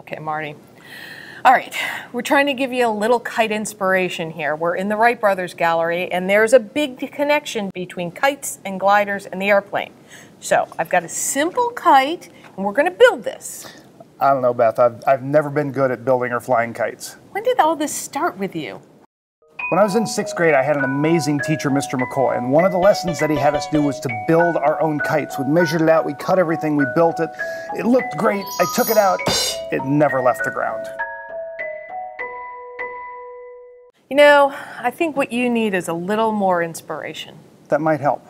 Okay, Marty. All right, we're trying to give you a little kite inspiration here. We're in the Wright Brothers Gallery, and there's a big connection between kites and gliders and the airplane. So I've got a simple kite, and we're going to build this. I don't know, Beth. I've, I've never been good at building or flying kites. When did all this start with you? When I was in sixth grade, I had an amazing teacher, Mr. McCoy, and one of the lessons that he had us do was to build our own kites. We measured it out, we cut everything, we built it. It looked great. I took it out, it never left the ground. You know, I think what you need is a little more inspiration. That might help.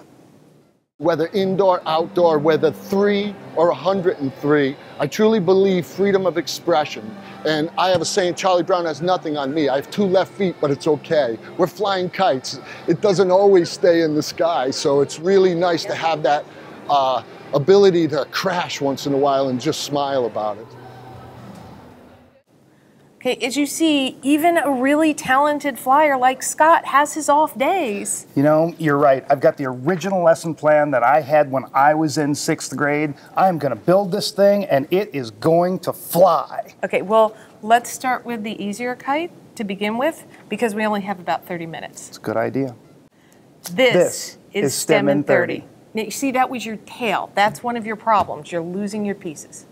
Whether indoor, outdoor, whether three or 103, I truly believe freedom of expression. And I have a saying, Charlie Brown has nothing on me. I have two left feet, but it's okay. We're flying kites. It doesn't always stay in the sky, so it's really nice to have that uh, ability to crash once in a while and just smile about it. Okay, as you see, even a really talented flyer like Scott has his off days. You know, you're right. I've got the original lesson plan that I had when I was in sixth grade. I'm going to build this thing and it is going to fly. Okay, well, let's start with the easier kite to begin with because we only have about 30 minutes. It's a good idea. This, This is, is stem stem in in 30. 30. Now, you see, that was your tail. That's one of your problems. You're losing your pieces.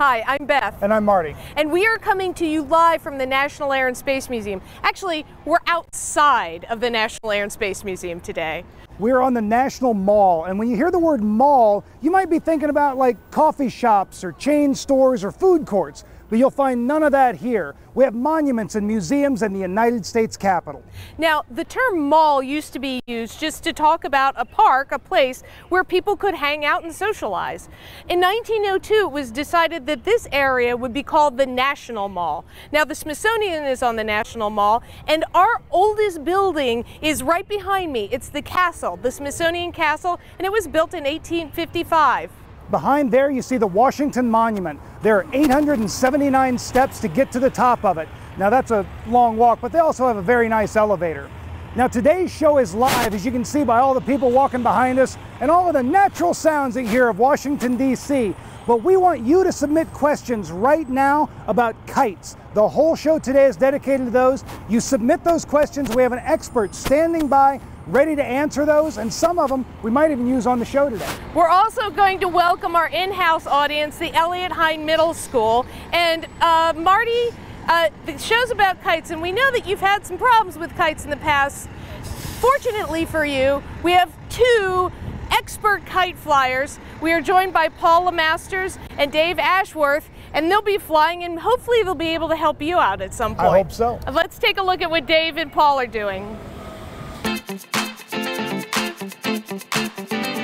Hi, I'm Beth. And I'm Marty. And we are coming to you live from the National Air and Space Museum. Actually, we're outside of the National Air and Space Museum today. We're on the National Mall, and when you hear the word mall, you might be thinking about like coffee shops or chain stores or food courts, but you'll find none of that here. We have monuments and museums in the United States Capitol. Now, the term mall used to be used just to talk about a park, a place where people could hang out and socialize. In 1902, it was decided that this area would be called the National Mall. Now, the Smithsonian is on the National Mall, and our oldest building is right behind me. It's the castle, the Smithsonian Castle, and it was built in 1855. Behind there, you see the Washington Monument. There are 879 steps to get to the top of it. Now, that's a long walk, but they also have a very nice elevator. Now, today's show is live, as you can see by all the people walking behind us and all of the natural sounds that you hear of Washington, D.C. But we want you to submit questions right now about kites. The whole show today is dedicated to those. You submit those questions. We have an expert standing by ready to answer those, and some of them we might even use on the show today. We're also going to welcome our in-house audience, the Eliot-Hine Middle School. And uh, Marty, uh, the show's about kites, and we know that you've had some problems with kites in the past. Fortunately for you, we have two expert kite flyers. We are joined by Paula Masters and Dave Ashworth, and they'll be flying, and hopefully they'll be able to help you out at some point. I hope so. Let's take a look at what Dave and Paul are doing. So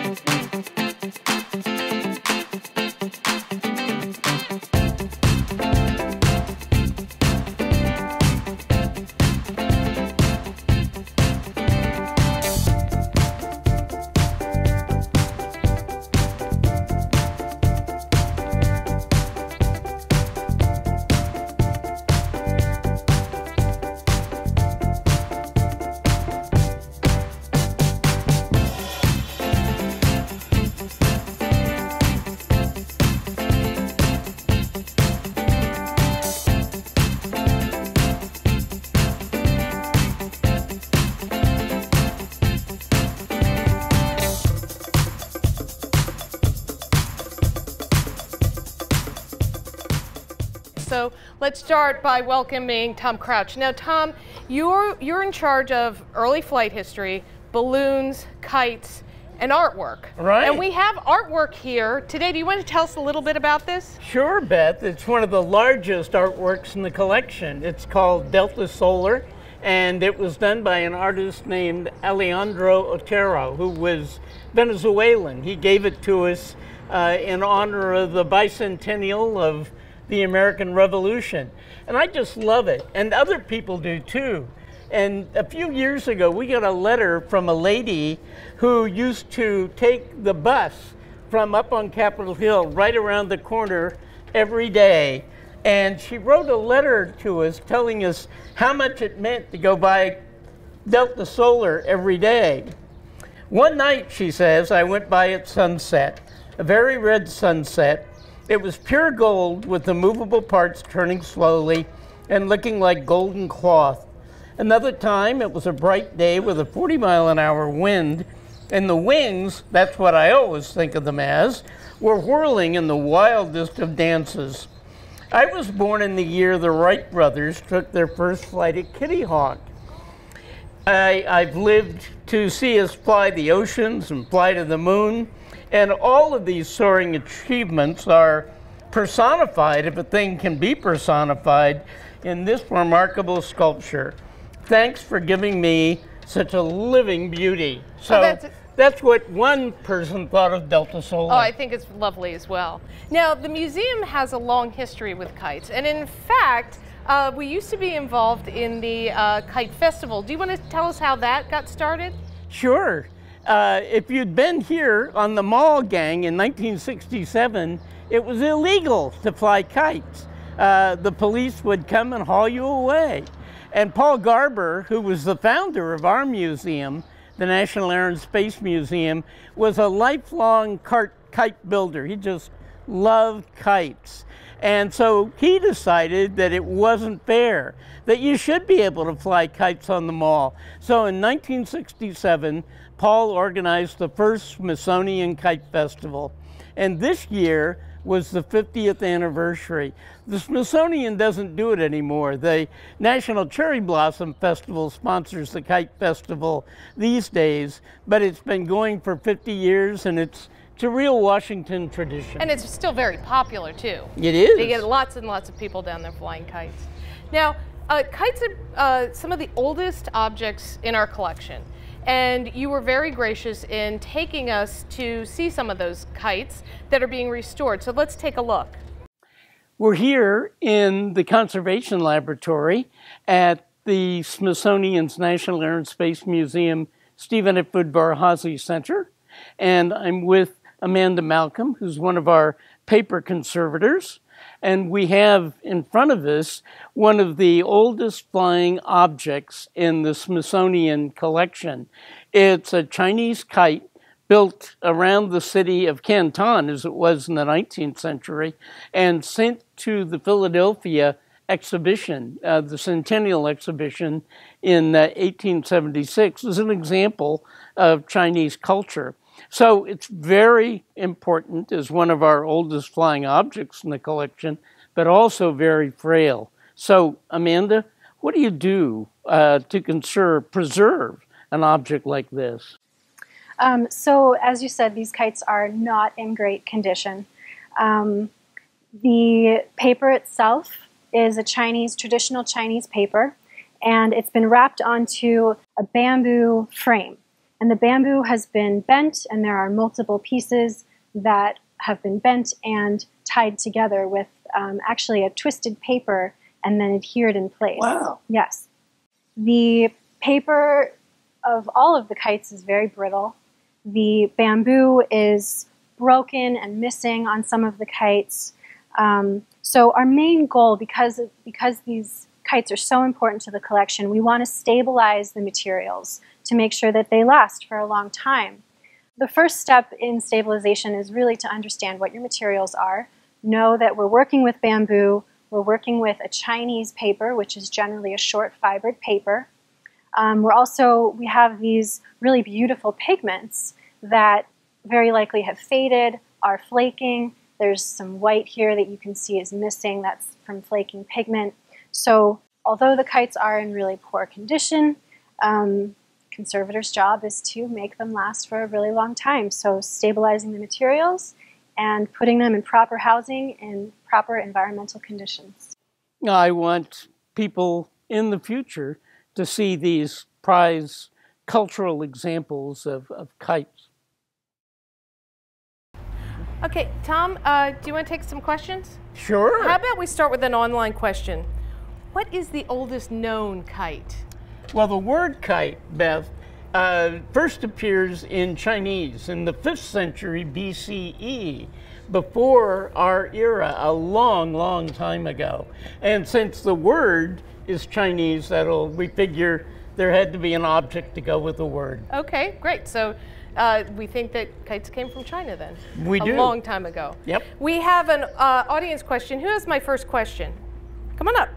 let's start by welcoming Tom Crouch. Now, Tom, you're you're in charge of early flight history, balloons, kites, and artwork. Right. And we have artwork here today. Do you want to tell us a little bit about this? Sure, Beth. It's one of the largest artworks in the collection. It's called Delta Solar, and it was done by an artist named Alejandro Otero, who was Venezuelan. He gave it to us uh, in honor of the bicentennial of the American Revolution. And I just love it, and other people do too. And a few years ago, we got a letter from a lady who used to take the bus from up on Capitol Hill right around the corner every day. And she wrote a letter to us telling us how much it meant to go by Delta Solar every day. One night, she says, I went by at sunset, a very red sunset. It was pure gold with the movable parts turning slowly and looking like golden cloth. Another time, it was a bright day with a 40 mile an hour wind, and the wings, that's what I always think of them as, were whirling in the wildest of dances. I was born in the year the Wright brothers took their first flight at Kitty Hawk. I, I've lived to see us fly the oceans and fly to the moon, and all of these soaring achievements are personified, if a thing can be personified, in this remarkable sculpture thanks for giving me such a living beauty. So oh, that's, that's, what one person thought of Delta Solar. Oh, I think it's lovely as well. Now, the museum has a long history with kites, and in fact, uh, we used to be involved in the uh, Kite Festival. Do you want to tell us how that got started? Sure. Uh, if you'd been here on the Mall Gang in 1967, it was illegal to fly kites. Uh, the police would come and haul you away. And Paul Garber, who was the founder of our museum, the National Air and Space Museum, was a lifelong kite builder. He just loved kites. And so he decided that it wasn't fair, that you should be able to fly kites on the mall. So in 1967, Paul organized the first Smithsonian Kite Festival. And this year, was the 50th anniversary. The Smithsonian doesn't do it anymore. The National Cherry Blossom Festival sponsors the Kite Festival these days, but it's been going for 50 years and it's it's a real Washington tradition. And it's still very popular too. It is. They get lots and lots of people down there flying kites. Now, uh, kites are uh, some of the oldest objects in our collection and you were very gracious in taking us to see some of those kites that are being restored. So let's take a look. We're here in the Conservation Laboratory at the Smithsonian's National Air and Space Museum Stephen F. Udvar-Hazy Center, and I'm with Amanda Malcolm, who's one of our paper conservators. And we have in front of us one of the oldest flying objects in the Smithsonian collection. It's a Chinese kite built around the city of Canton, as it was in the 19th century, and sent to the Philadelphia exhibition, uh, the Centennial Exhibition in uh, 1876, as an example of Chinese culture. So it's very important as one of our oldest flying objects in the collection, but also very frail. So, Amanda, what do you do uh, to conserve, preserve an object like this? Um, so, as you said, these kites are not in great condition. Um, the paper itself is a Chinese, traditional Chinese paper, and it's been wrapped onto a bamboo frame. And the bamboo has been bent, and there are multiple pieces that have been bent and tied together with um, actually a twisted paper and then adhered in place. Wow. Yes. The paper of all of the kites is very brittle. The bamboo is broken and missing on some of the kites. Um, so our main goal, because, because these kites are so important to the collection, we want to stabilize the materials to make sure that they last for a long time. The first step in stabilization is really to understand what your materials are, know that we're working with bamboo, we're working with a Chinese paper, which is generally a short fibered paper. Um, we're also, we have these really beautiful pigments that very likely have faded, are flaking. There's some white here that you can see is missing, that's from flaking pigment. So although the kites are in really poor condition, um, conservator's job is to make them last for a really long time. So stabilizing the materials and putting them in proper housing in proper environmental conditions. I want people in the future to see these prize cultural examples of, of kites. Okay, Tom, uh, do you want to take some questions? Sure. How about we start with an online question? What is the oldest known kite? Well, the word kite, Beth, uh, first appears in Chinese in the 5th century BCE, before our era, a long, long time ago. And since the word is Chinese, that'll we figure there had to be an object to go with the word. Okay, great. So uh, we think that kites came from China then. We a do. long time ago. Yep. We have an uh, audience question. Who has my first question? Come on up.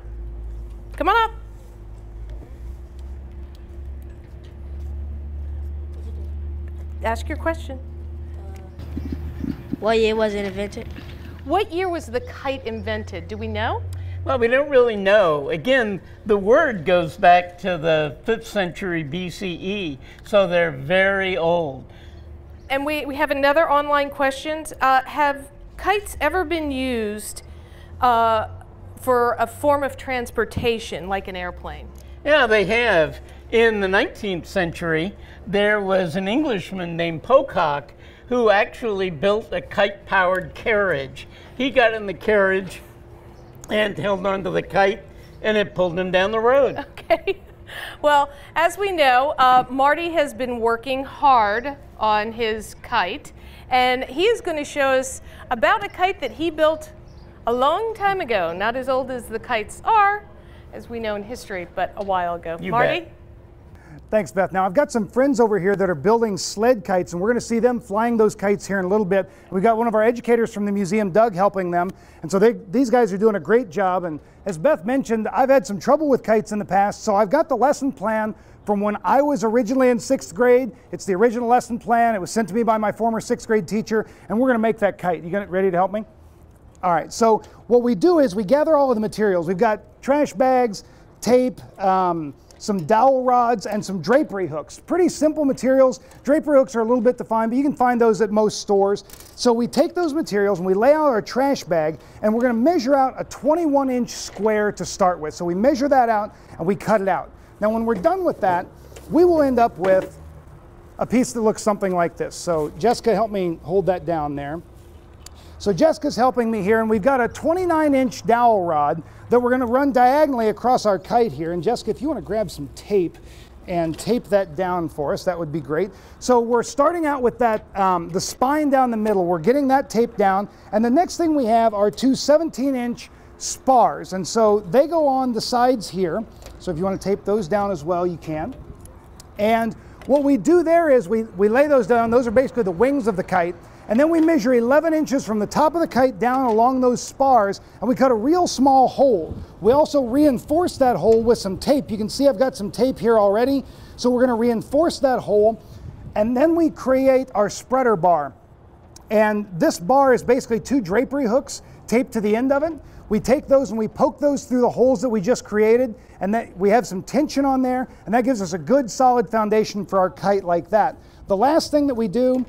Come on up. Ask your question. What year was it invented? What year was the kite invented? Do we know? Well, we don't really know. Again, the word goes back to the 5th century BCE, so they're very old. And we, we have another online question. Uh, have kites ever been used uh, for a form of transportation, like an airplane? Yeah, they have. In the 19th century, there was an Englishman named Pocock who actually built a kite powered carriage. He got in the carriage and held onto the kite, and it pulled him down the road. Okay. Well, as we know, uh, Marty has been working hard on his kite, and he is going to show us about a kite that he built a long time ago, not as old as the kites are, as we know in history, but a while ago. You Marty? bet. Thanks, Beth. Now, I've got some friends over here that are building sled kites, and we're going to see them flying those kites here in a little bit. We've got one of our educators from the museum, Doug, helping them. And so they, these guys are doing a great job. And as Beth mentioned, I've had some trouble with kites in the past, so I've got the lesson plan from when I was originally in sixth grade. It's the original lesson plan. It was sent to me by my former sixth grade teacher, and we're going to make that kite. You ready to help me? All right, so what we do is we gather all of the materials. We've got trash bags, tape, um, some dowel rods, and some drapery hooks. Pretty simple materials. Drapery hooks are a little bit defined, but you can find those at most stores. So we take those materials and we lay out our trash bag, and we're gonna measure out a 21 inch square to start with. So we measure that out and we cut it out. Now when we're done with that, we will end up with a piece that looks something like this. So Jessica, help me hold that down there. So Jessica's helping me here, and we've got a 29 inch dowel rod that we're gonna run diagonally across our kite here. And Jessica, if you wanna grab some tape and tape that down for us, that would be great. So we're starting out with that, um, the spine down the middle. We're getting that tape down. And the next thing we have are two 17 inch spars. And so they go on the sides here. So if you wanna tape those down as well, you can. And what we do there is we, we lay those down. Those are basically the wings of the kite. And then we measure 11 inches from the top of the kite down along those spars, and we cut a real small hole. We also reinforce that hole with some tape. You can see I've got some tape here already. So we're gonna reinforce that hole, and then we create our spreader bar. And this bar is basically two drapery hooks taped to the end of it. We take those and we poke those through the holes that we just created, and that we have some tension on there, and that gives us a good solid foundation for our kite like that. The last thing that we do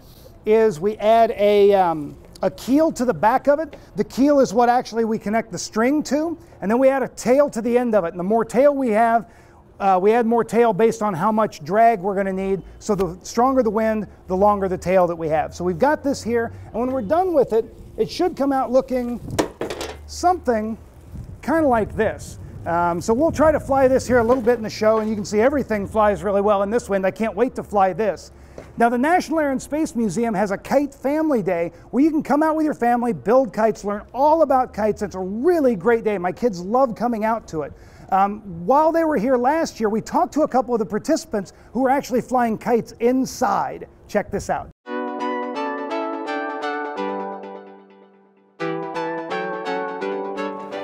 is we add a, um, a keel to the back of it. The keel is what actually we connect the string to, and then we add a tail to the end of it. And the more tail we have, uh, we add more tail based on how much drag we're going to need. So the stronger the wind, the longer the tail that we have. So we've got this here, and when we're done with it, it should come out looking something kind of like this. Um, so we'll try to fly this here a little bit in the show, and you can see everything flies really well in this wind. I can't wait to fly this. Now, the National Air and Space Museum has a Kite Family Day where you can come out with your family, build kites, learn all about kites. It's a really great day. My kids love coming out to it. Um, while they were here last year, we talked to a couple of the participants who were actually flying kites inside. Check this out.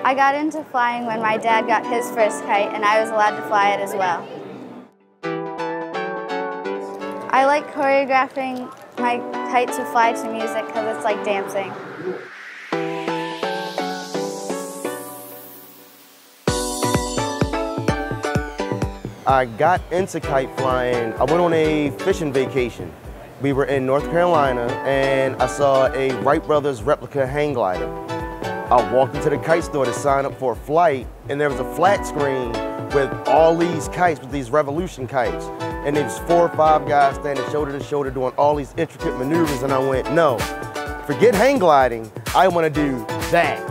I got into flying when my dad got his first kite and I was allowed to fly it as well. I like choreographing my kite to fly to music because it's like dancing. I got into kite flying. I went on a fishing vacation. We were in North Carolina and I saw a Wright Brothers replica hang glider. I walked into the kite store to sign up for a flight and there was a flat screen with all these kites, with these revolution kites. And there's four or five guys standing shoulder to shoulder doing all these intricate maneuvers. And I went, no, forget hang gliding. I want to do that.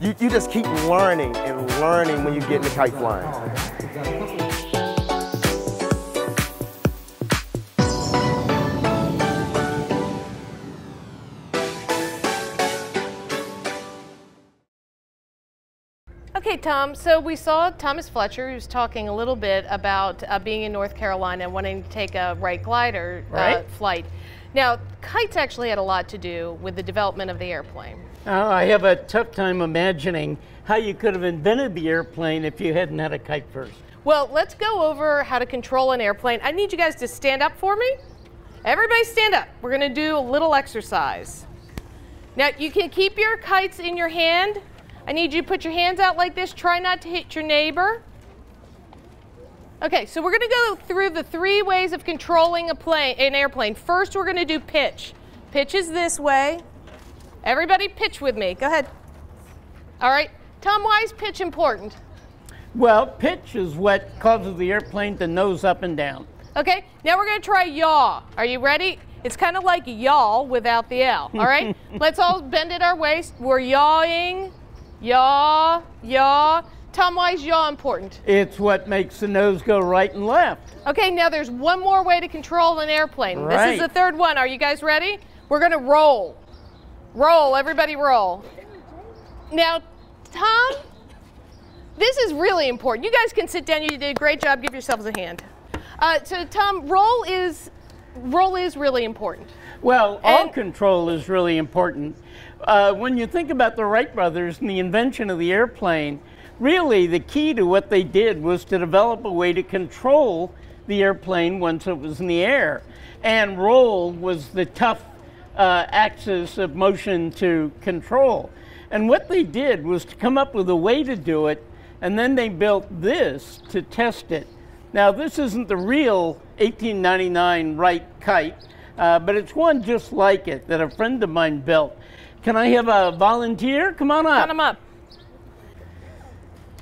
You, you just keep learning and learning when you get into kite flying. Okay, Tom, so we saw Thomas Fletcher, who's talking a little bit about uh, being in North Carolina and wanting to take a Wright glider uh, Right. flight. Now, kites actually had a lot to do with the development of the airplane. Uh, I have a tough time imagining how you could have invented the airplane if you hadn't had a kite first. Well, let's go over how to control an airplane. I need you guys to stand up for me. Everybody stand up. We're going to do a little exercise. Now, you can keep your kites in your hand. I need you to put your hands out like this. Try not to hit your neighbor. Okay, so we're going to go through the three ways of controlling a plane, an airplane. First, we're going to do pitch. Pitch is this way. Everybody pitch with me. Go ahead. All right. Tom, why is pitch important? Well, pitch is what causes the airplane to nose up and down. Okay, now we're gonna try yaw. Are you ready? It's kind of like y'all without the L. All right, let's all bend at our waist. We're yawing, yaw, yaw. Tom, why is yaw important? It's what makes the nose go right and left. Okay, now there's one more way to control an airplane. This is the third one. Are you guys ready? We're gonna roll. Roll, everybody roll. Now, Tom, this is really important. You guys can sit down. You did a great job. Give yourselves a hand. Uh, so, Tom, roll is roll is really important. Well, all And- control is really important. Uh, when you think about the Wright brothers and the invention of the airplane, really the key to what they did was to develop a way to control the airplane once it was in the air. And roll was the tough uh, axis of motion to control. And what they did was to come up with a way to do it, and then they built this to test it. Now, this isn't the real 1899 Wright kite, uh, but it's one just like it that a friend of mine built. Can I have a volunteer? Come on up. 'em up.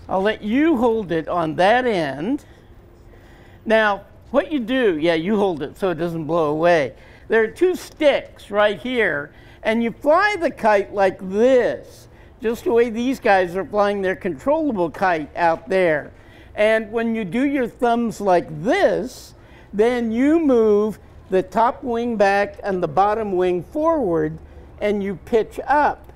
I'll let you hold it on that end. Now, what you do, yeah, you hold it so it doesn't blow away. There are two sticks right here, and you fly the kite like this, just the way these guys are flying their controllable kite out there. And when you do your thumbs like this, then you move the top wing back and the bottom wing forward, and you pitch up.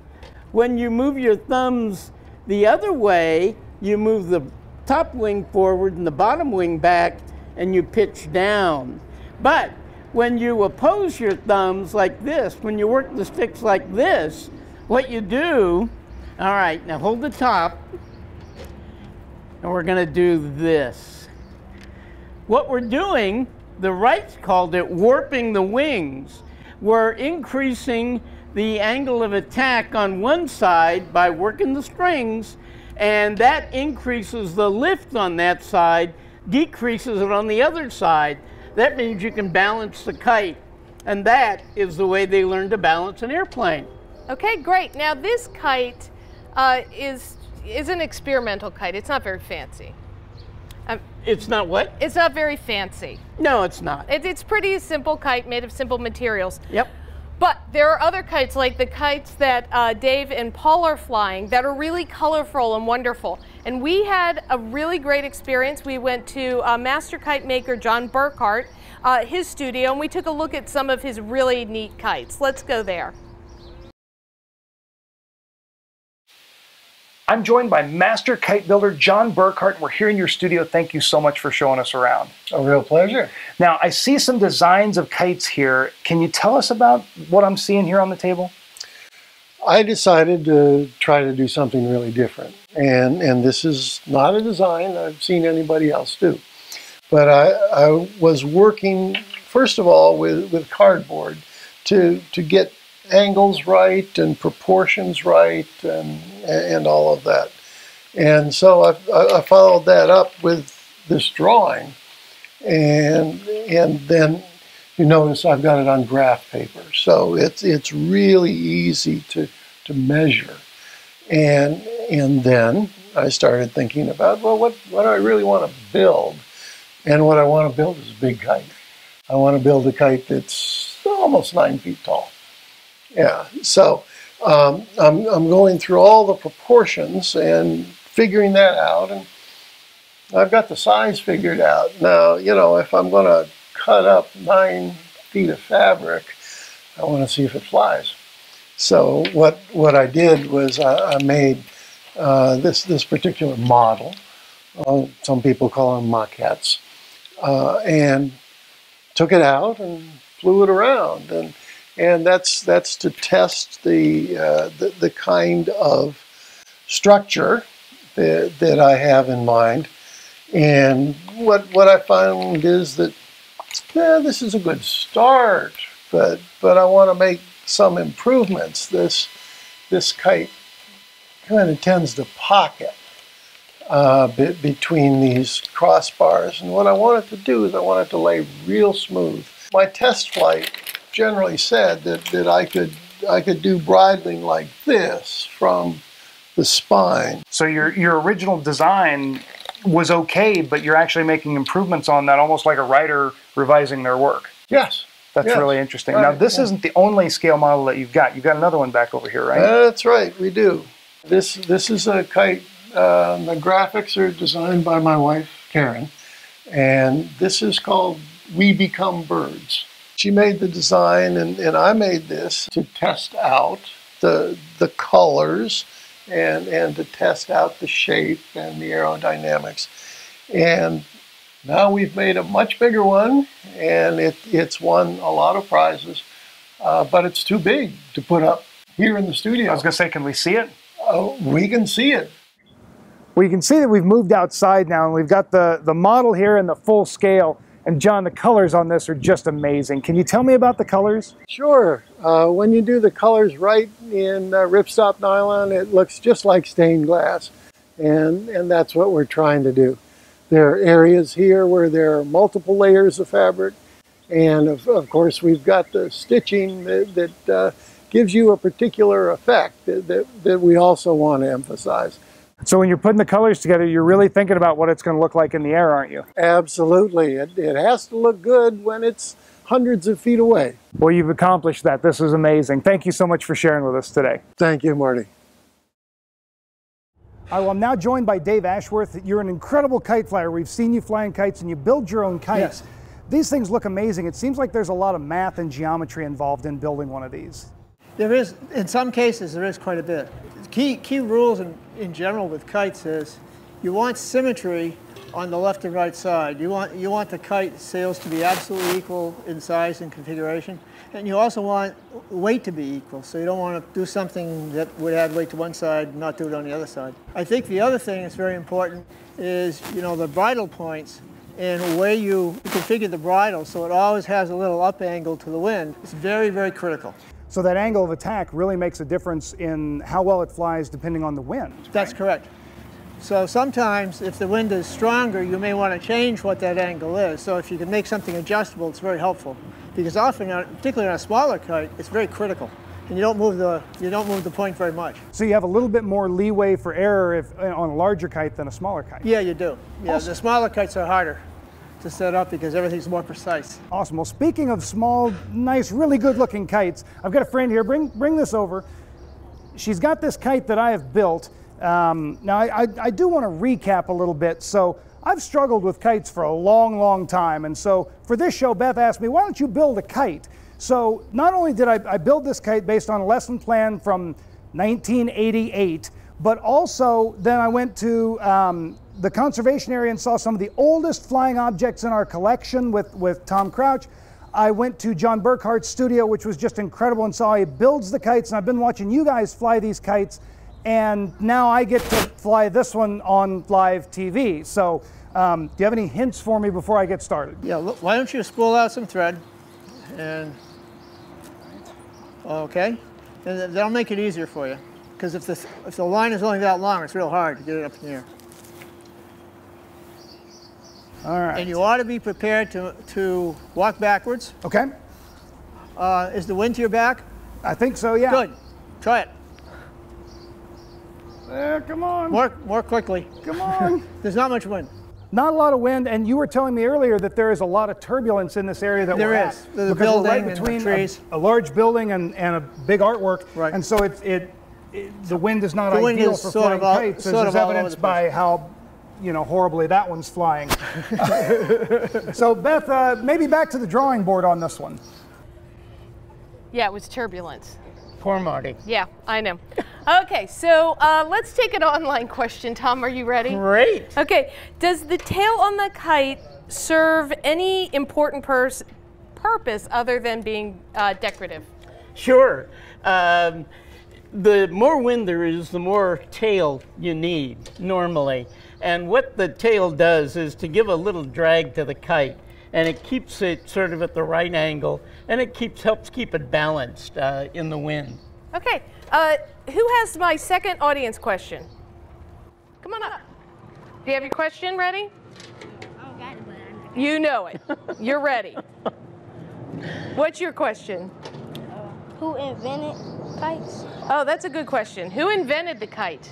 When you move your thumbs the other way, you move the top wing forward and the bottom wing back, and you pitch down. But when you oppose your thumbs like this, when you work the sticks like this, what you do, all right, now hold the top, and we're going to do this. What we're doing, the Wrights called it warping the wings. We're increasing the angle of attack on one side by working the strings, and that increases the lift on that side, decreases it on the other side. That means you can balance the kite, and that is the way they learn to balance an airplane. Okay, great. Now this kite uh, is is an experimental kite. It's not very fancy. Um, It's not what? it's not very fancy. No, it's not. It, it's pretty simple kite made of simple materials. Yep. But there are other kites, like the kites that uh, Dave and Paul are flying, that are really colorful and wonderful. And we had a really great experience. We went to uh, master kite maker John Burkhart, uh, his studio, and we took a look at some of his really neat kites. Let's go there. I'm joined by master kite builder John Burkhart, and we're here in your studio. Thank you so much for showing us around. A real pleasure. Now, I see some designs of kites here. Can you tell us about what I'm seeing here on the table? I decided to try to do something really different. And, and this is not a design I've seen anybody else do. But I, I was working, first of all, with, with cardboard to, to get angles right and proportions right and, and all of that. And so I, I followed that up with this drawing. And, and then you notice I've got it on graph paper. So it's, it's really easy to, to measure. And, and then I started thinking about, well, what, what do I really want to build? And what I want to build is a big kite. I want to build a kite that's almost nine feet tall. Yeah, so um, I'm, I'm going through all the proportions and figuring that out. And I've got the size figured out. Now, you know, if I'm going to cut up nine feet of fabric, I want to see if it flies. So what what I did was I, I made uh, this this particular model. Uh, some people call them maquettes, uh, and took it out and flew it around, and and that's that's to test the uh, the, the kind of structure that, that I have in mind. And what what I found is that yeah, this is a good start, but but I want to make some improvements. This this kite kind of tends to pocket uh, between these crossbars, and what I wanted to do is I wanted to lay real smooth. My test flight generally said that, that I could I could do bridling like this from the spine. So your your original design was okay, but you're actually making improvements on that, almost like a writer revising their work. Yes. That's yes. really interesting. Right. Now, this Yeah. isn't the only scale model that you've got. You've got another one back over here, right? That's right, we do. This this is a kite. Uh, the graphics are designed by my wife Karen, and this is called "We Become Birds." She made the design, and, and I made this to test out the the colors and and to test out the shape and the aerodynamics. And now we've made a much bigger one, and it, it's won a lot of prizes, uh, but it's too big to put up here in the studio. I was going to say, can we see it? Uh, we can see it. Well, you can see that we've moved outside now and we've got the, the model here in the full scale. And John, the colors on this are just amazing. Can you tell me about the colors? Sure. Uh, when you do the colors right in uh, ripstop nylon, it looks just like stained glass. And, and that's what we're trying to do. There are areas here where there are multiple layers of fabric. And of, of course, we've got the stitching that, that uh, gives you a particular effect that, that, that we also want to emphasize. So when you're putting the colors together, you're really thinking about what it's going to look like in the air, aren't you? Absolutely. It, it has to look good when it's hundreds of feet away. Well, you've accomplished that. This is amazing. Thank you so much for sharing with us today. Thank you, Marty. All right, well, I'm now joined by Dave Ashworth. You're an incredible kite flyer. We've seen you flying kites and you build your own kites. Yes. These things look amazing. It seems like there's a lot of math and geometry involved in building one of these. There is, in some cases, there is quite a bit. Key, key rules in, in general with kites is you want symmetry on the left and right side. You want, you want the kite sails to be absolutely equal in size and configuration. And you also want weight to be equal. So you don't want to do something that would add weight to one side and not do it on the other side. I think the other thing that's very important is, you know, the bridle points and where you configure the bridle so it always has a little up angle to the wind. It's very, very critical. So that angle of attack really makes a difference in how well it flies depending on the wind. That's correct. So sometimes if the wind is stronger, you may want to change what that angle is. So if you can make something adjustable, it's very helpful. Because often, on- particularly on a smaller kite, it's very critical. And you don't move the, you don't move the point very much. So you have a little bit more leeway for error if, on a larger kite than a smaller kite. Yeah, you do. Yeah, the smaller kites are harder to set up because everything's more precise. Awesome. Well, speaking of small, nice, really good looking kites, I've got a friend here. Bring, bring this over. She's got this kite that I have built. Um, now, I, I, I do want to recap a little bit. So, I've struggled with kites for a long, long time. And so, for this show, Beth asked me, why don't you build a kite? So, not only did I, I build this kite based on a lesson plan from 1988, but also then I went to um, the conservation area and saw some of the oldest flying objects in our collection with, with Tom Crouch. I went to John Burkhart's studio, which was just incredible, and saw he builds the kites. And I've been watching you guys fly these kites, and now I get to fly this one on live TV. So, um, do you have any hints for me before I get started? Yeah, look, why don't you spool out some thread and, okay, and that'll make it easier for you. Because if the, if the line is only that long, it's real hard to get it up in the air. All right. And you ought to be prepared to, to walk backwards. Okay. Uh, is the wind to your back? I think so, yeah. Good. Try it. There, come on. More, more quickly. Come on. There's not much wind. Not a lot of wind, and you were telling me earlier that there is a lot of turbulence in this area that There we're is. at. The because right between trees. A, a large building and, and a big artwork, Right. and so it, it, it the wind is not The ideal for sort flying kites, as is evidenced by how you know horribly that one's flying. so Beth, uh, maybe back to the drawing board on this one. Yeah, it was turbulence. Poor Marty. Yeah, I know. Okay, so uh, let's take an online question. Tom, are you ready? Great. Okay, does the tail on the kite serve any important pers- purpose other than being uh, decorative? Sure. Um, the more wind there is, the more tail you need normally. And what the tail does is to give a little drag to the kite, and it keeps it sort of at the right angle, and it keeps helps keep it balanced uh, in the wind. Okay, uh, who has my second audience question? Come on up. Do you have your question ready? You know it. You're ready. What's your question? Who invented kites? Oh, that's a good question. Who invented the kite?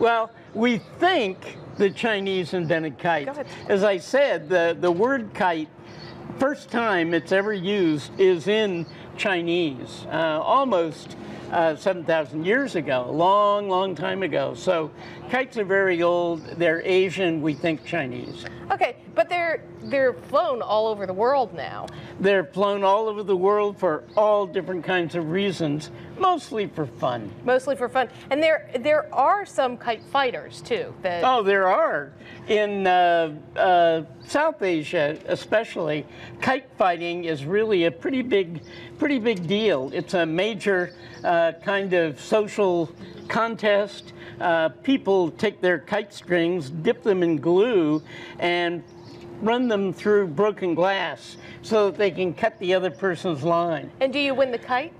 Well, we think the Chinese invented kite. Go ahead. As I said, the, the word kite, first time it's ever used is in Chinese, uh, almost uh, 7,000 years ago, a long, long time ago. So kites are very old. They're Asian, we think Chinese. Okay, but they're they're flown all over the world now. They're flown all over the world for all different kinds of reasons, mostly for fun. mostly for fun. And there there are some kite fighters too. That Oh, there are. In uh, uh, South Asia, especially, kite fighting is really a pretty big, pretty big deal. It's a major uh, kind of social contest. Uh, people take their kite strings, dip them in glue, and run them through broken glass so that they can cut the other person's line. and do you win the kite?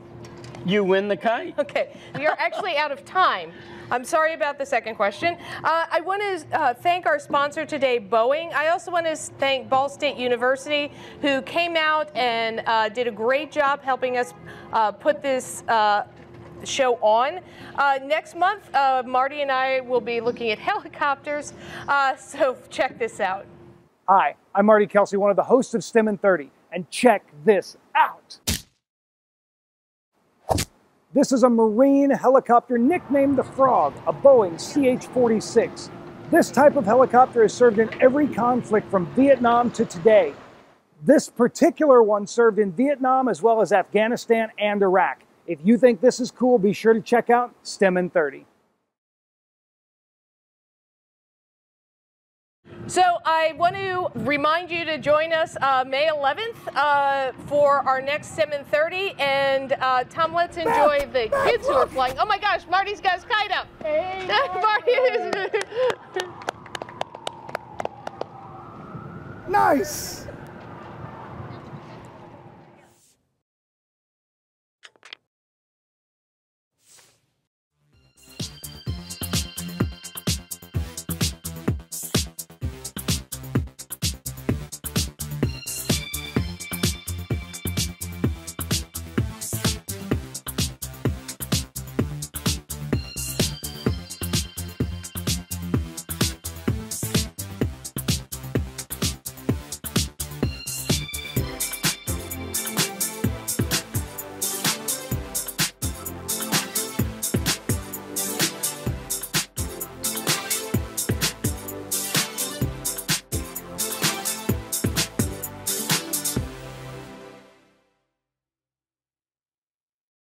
You win the kite. Okay, we are actually out of time. I'm sorry about the second question. Uh, I want to uh, thank our sponsor today, Boeing. I also want to thank Ball State University, who came out and uh, did a great job helping us uh, put this uh, show on. Uh, next month, uh, Marty and I will be looking at helicopters, uh, so check this out. Hi, I'm Marty Kelsey, one of the hosts of STEM in 30, and check this out. This is a Marine helicopter nicknamed the Frog, a Boeing CH 46. This type of helicopter has served in every conflict from Vietnam to today. This particular one served in Vietnam as well as Afghanistan and Iraq. If you think this is cool, be sure to check out STEM in 30. So I want to remind you to join us uh, May 11th uh, for our next STEM in 30, and uh, Tom, let's enjoy the kids who are flying. Oh my gosh, Marty's got his kite up. Marty is. Nice!